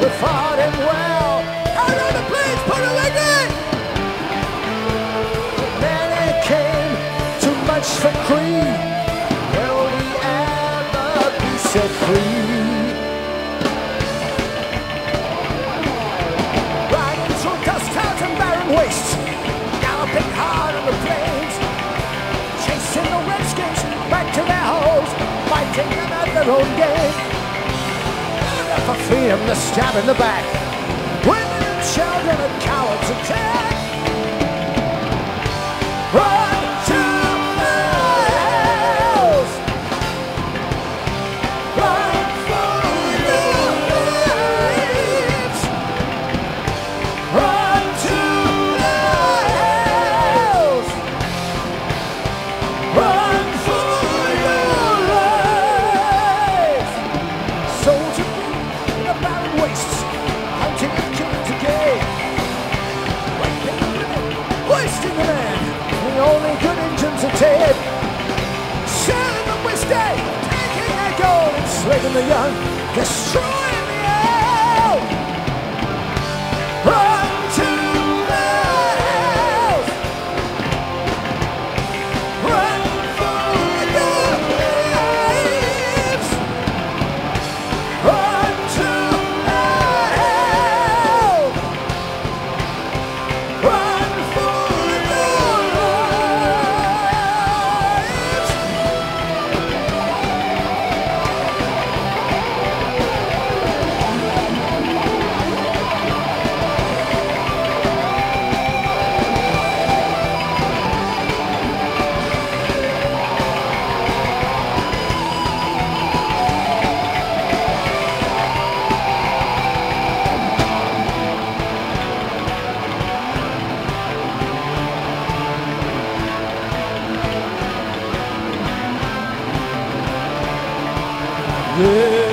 we fought him well. Out on the plains, put a leg in! Many came too much for creed. Will we ever be set free? Riding through dust clouds and barren wastes, galloping hard on the plains, chasing the redskins back to their holes, fighting them at their own game. For freedom, the stab in the back, women and children and cowards attack. The young, Yeah.